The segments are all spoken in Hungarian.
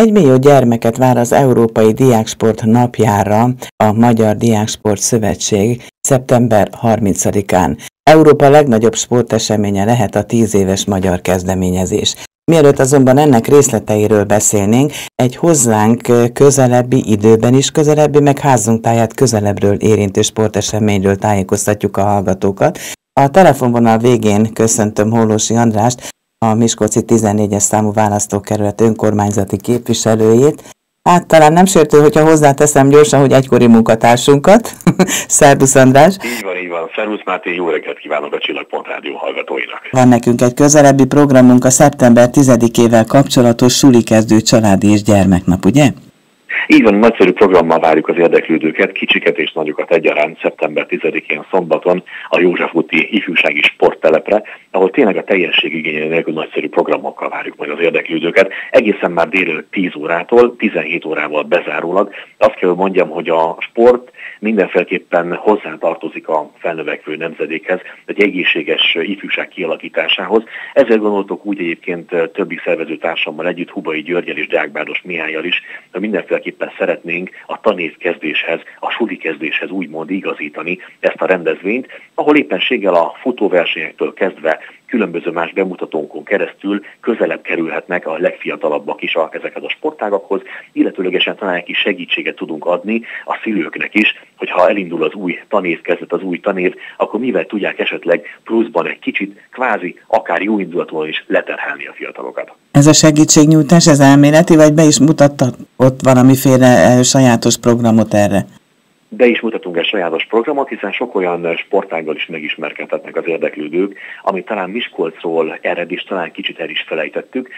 Egy millió gyermeket vár az Európai Diáksport napjára a Magyar Diáksport Szövetség szeptember 30-án. Európa legnagyobb sporteseménye lehet a 10 éves magyar kezdeményezés. Mielőtt azonban ennek részleteiről beszélnénk, egy hozzánk közelebbi, időben is közelebbi, meg házunk táját közelebbről érintő sporteseményről tájékoztatjuk a hallgatókat. A telefonvonal végén köszöntöm Hollósi Andrást, a Miskolci 14-es számú választókerület önkormányzati képviselőjét. Hát talán nem sértő, hogyha hozzáteszem gyorsan, hogy egykori munkatársunkat. Szerbusz András. Így van, így van. Szervusz Máté, jó reggelt kívánok a Csillagpont Rádió hallgatóinak. Van nekünk egy közelebbi programunk a szeptember 10-ével kapcsolatos sulikezdő családi és gyermeknap, ugye? Így van, nagyszerű programmal várjuk az érdeklődőket, kicsiket és nagyokat egyaránt szeptember 10-én szombaton a József úti ifjúsági sporttelepre, ahol tényleg a teljesség igénye nélkül nagyszerű programokkal várjuk majd az érdeklődőket. Egészen már délelőtt 10 órától, 17 órával bezárólag. Azt kell, hogy mondjam, hogy a sport mindenféleképpen hozzátartozik a felnövekvő nemzedékhez, egy egészséges ifjúság kialakításához. Ezzel gondoltok úgy egyébként többi szervezőtársammal együtt, Hubai Györgyel és Deákbárdos Mihályjal is, hogy mindenféleképpen szeretnénk a tanév kezdéshez, a suli kezdéshez úgymond igazítani ezt a rendezvényt, ahol éppenséggel a futóversenyektől kezdve különböző más bemutatónkon keresztül közelebb kerülhetnek a legfiatalabbak is a, ezeket a sportágakhoz, illetőlegesen talán egy kis segítséget tudunk adni a szülőknek is, hogyha elindul az új tanév, kezdet az új tanév, akkor mivel tudják esetleg pluszban egy kicsit, kvázi, akár jó indulatúan is leterhelni a fiatalokat. Ez a segítségnyújtás, ez elméleti, vagy be is mutatta ott valamiféle eh, sajátos programot erre? Be is mutatunk egy sajátos programot, hiszen sok olyan sportággal is megismerkedhetnek az érdeklődők, amit talán Miskolcról ered is, talán kicsit el is felejtettük.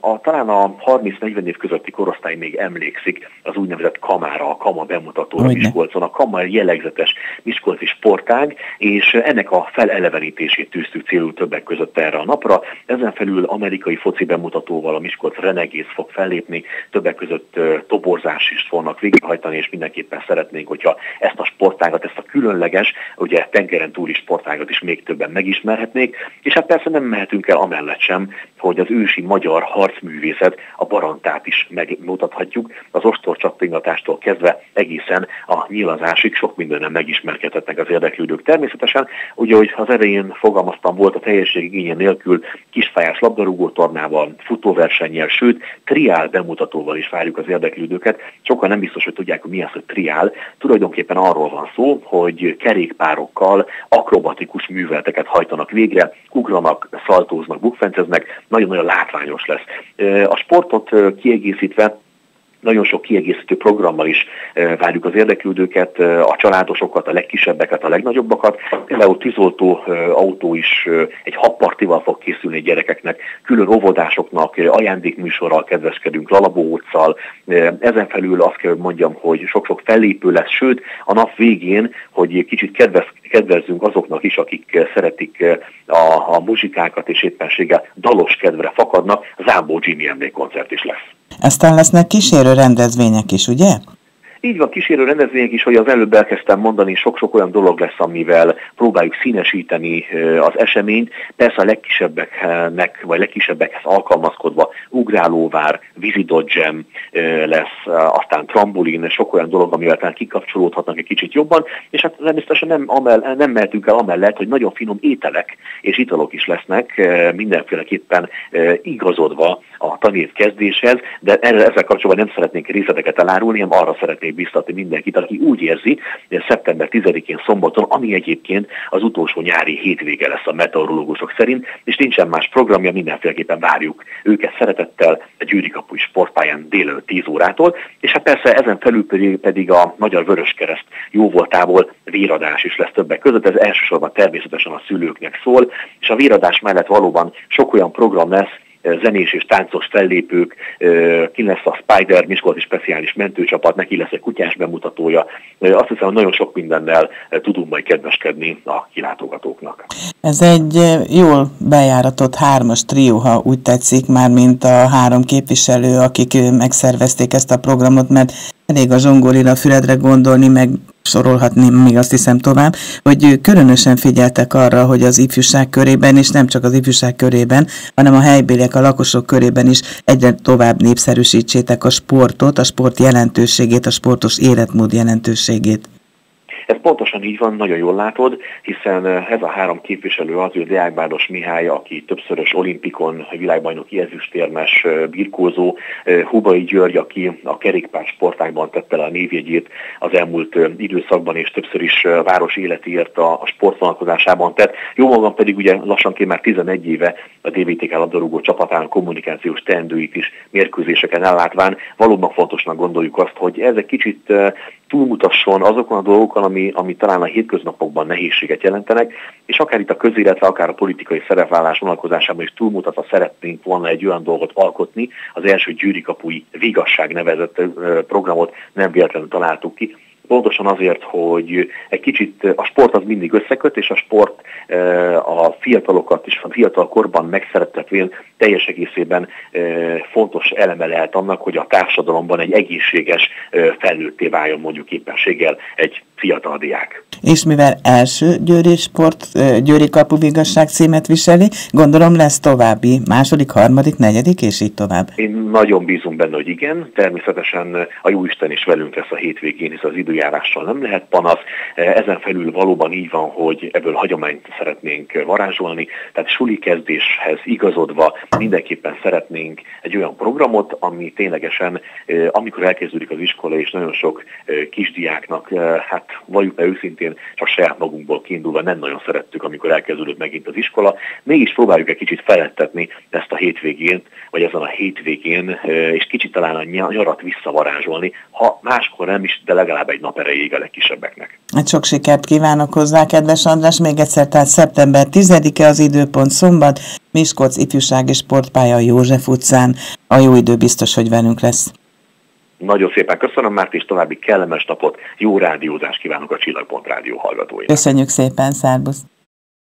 A, talán a 30-40 év közötti korosztály még emlékszik az úgynevezett kamára, a kama bemutatóra. Miskolcon. A kama jellegzetes miskolci sportág, és ennek a felelevenítését tűztük célul többek között erre a napra. Ezen felül amerikai foci bemutatóval a Miskolc Renegész fog fellépni, többek között toborzás is fognak végrehajtani, és mindenképpen szeretnénk hogyha ezt a sportágat, ezt a különleges, ugye tengeren túli sportágat is még többen megismerhetnék, és hát persze nem mehetünk el amellett sem, hogy az ősi magyar harcművészet, a barantát is megmutathatjuk, az ostor csappingatástól kezdve egészen a nyilazásig sok mindenem megismerkedhetnek az érdeklődők. Természetesen, ugye, hogy az elején fogalmaztam, volt a teljesség igénye nélkül kisfájás labdarúgó tornával, futóversennyel, sőt, triál bemutatóval is várjuk az érdeklődőket. Sokan nem biztos, hogy tudják, hogy mi az, hogy triál. Tulajdonképpen arról van szó, hogy kerékpárokkal akrobatikus műveleteket hajtanak végre, ugranak, szaltóznak, bukfenceznek, nagyon-nagyon látványos lesz. A sportot kiegészítve nagyon sok kiegészítő programmal is várjuk az érdeklődőket, a családosokat, a legkisebbeket, a legnagyobbakat. Például tűzoltó autó is egy habpartival fog készülni gyerekeknek, külön óvodásoknak, ajándékműsorral kedveskedünk, lalabóccal. Ezen felül azt kell, hogy mondjam, hogy sok-sok fellépő lesz, sőt a nap végén, hogy kicsit kedves, kedvezzünk azoknak is, akik szeretik a, a muzsikákat és éppenséggel dalos kedvre fakadnak, Zámbó Jimmy emlékkoncert is lesz. Aztán lesznek kísérő rendezvények is, ugye? Így van, kísérő rendezvények is, hogy az előbb elkezdtem mondani, sok-sok olyan dolog lesz, amivel próbáljuk színesíteni az eseményt. Persze a legkisebbeknek, vagy legkisebbekhez alkalmazkodva ugrálóvár, vízidodgem lesz, aztán trambolin, sok olyan dolog, amivel talán kikapcsolódhatnak egy kicsit jobban, és hát természetesen nem, amell, nem mehetünk el amellett, hogy nagyon finom ételek és italok is lesznek, mindenféleképpen igazodva a tanév kezdéshez, de ezzel kapcsolatban nem szeretnék részleteket elárulni, hanem arra szeretnék szeretnék biztatni mindenkit, aki úgy érzi, hogy szeptember 10-én szombaton, ami egyébként az utolsó nyári hétvége lesz a meteorológusok szerint, és nincsen más programja, mindenféleképpen várjuk őket szeretettel a Győri Kapui sportpályán délelőtt 10 órától, és hát persze ezen felül pedig a Magyar Vöröskereszt jóvoltából véradás is lesz többek között, ez elsősorban természetesen a szülőknek szól, és a véradás mellett valóban sok olyan program lesz, zenés és táncos fellépők, ki lesz a Spider Miskolci speciális mentőcsapat, neki lesz egy kutyás bemutatója. Azt hiszem, hogy nagyon sok mindennel tudunk majd kedveskedni a kilátogatóknak. Ez egy jól bejáratott hármas trió, ha úgy tetszik, már mint a három képviselő, akik megszervezték ezt a programot, mert elég a zsongolira füledre gondolni, meg sorolhatni még azt hiszem tovább, hogy különösen figyeltek arra, hogy az ifjúság körében, és nem csak az ifjúság körében, hanem a helybéliek, a lakosok körében is egyre tovább népszerűsítsétek a sportot, a sport jelentőségét, a sportos életmód jelentőségét. Ez pontosan így van, nagyon jól látod, hiszen eh, ez a három képviselő az, hogy Deákbáros Mihály, aki többszörös olimpikon világbajnoki ezüstérmes eh, birkózó, eh, Hubai György, aki a kerékpár sportágban tette le a névjegyét az elmúlt időszakban, és többször is város életéért a, a sportvonalkozásában tett. Jó magam pedig ugye lassanként már 11 éve a DVTK labdarúgó csapatán kommunikációs teendőit is mérkőzéseken ellátván. Valóban fontosnak gondoljuk azt, hogy ez egy kicsit túlmutasson azokon a dolgokon, ami, ami talán a hétköznapokban nehézséget jelentenek, és akár itt a közéletre, akár a politikai szerepvállás vonalkozásában is túlmutatva szeretnénk volna egy olyan dolgot alkotni, az első gyűrikapui Vigasság nevezett programot nem véletlenül találtuk ki, Pontosan azért, hogy egy kicsit a sport az mindig összeköt, és a sport a fiatalokat és a fiatal korban megszerettetvén teljes egészében fontos eleme lehet annak, hogy a társadalomban egy egészséges felnőtté váljon mondjuk éppenséggel egy fiatal diák. És mivel első Győri Sport, Győri Kapu Vigasság címet viseli, gondolom lesz további második, harmadik, negyedik, és így tovább. Én nagyon bízom benne, hogy igen. Természetesen a Jóisten is velünk lesz a hétvégén, hisz az időjárással nem lehet panasz. Ezen felül valóban így van, hogy ebből hagyományt szeretnénk varázsolni, tehát suli kezdéshez igazodva mindenképpen szeretnénk egy olyan programot, ami ténylegesen, amikor elkezdődik az iskola, és nagyon sok kisdiáknak, hát valljuk be őszintén, csak saját magunkból kiindulva nem nagyon szerettük, amikor elkezdődött megint az iskola. Mégis próbáljuk egy kicsit felettetni ezt a hétvégén, vagy ezen a hétvégén, és kicsit talán a nyarat visszavarázsolni, ha máskor nem is, de legalább egy nap erejéig a legkisebbeknek. Hát sok sikert kívánok hozzá, kedves András, még egyszer, tehát szeptember 10-e az időpont szombat, Miskolc ifjúsági sportpálya József utcán. A jó idő biztos, hogy velünk lesz. Nagyon szépen köszönöm, Márt, és további kellemes napot, jó rádiózást kívánok a Csillagpont Rádió hallgatóinak. Köszönjük szépen, Szárbusz!